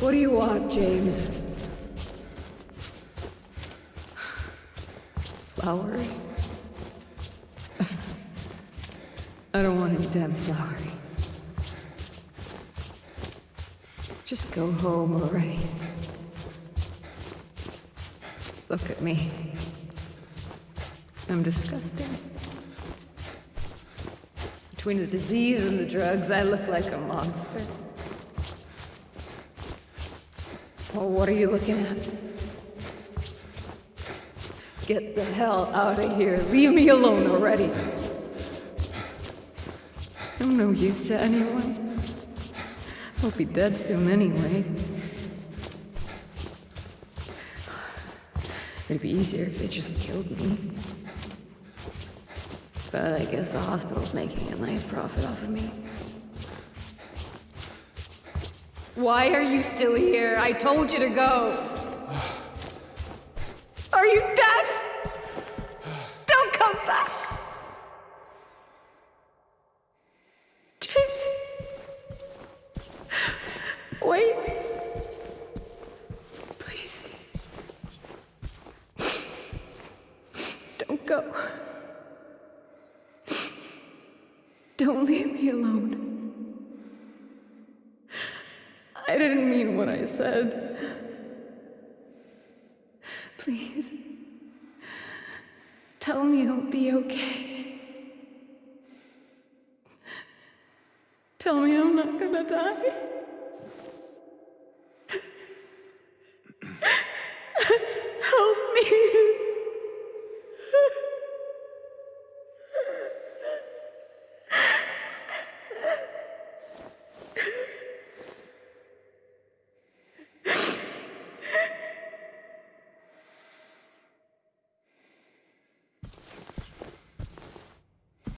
What do you want, James? Flowers? I don't want any damn flowers. Just go home already. Look at me. I'm disgusting. Between the disease and the drugs, I look like a monster. Oh, what are you looking at? Get the hell out of here. Leave me alone already. I'm no use to anyone. I'll be dead soon anyway. It'd be easier if they just killed me. But I guess the hospital's making a nice profit off of me. Why are you still here? I told you to go. Are you deaf? Don't come back. James. Wait. Please. Don't go. Don't leave me alone. I didn't mean what I said. Please. Tell me I'll be okay. Tell me I'm not gonna die.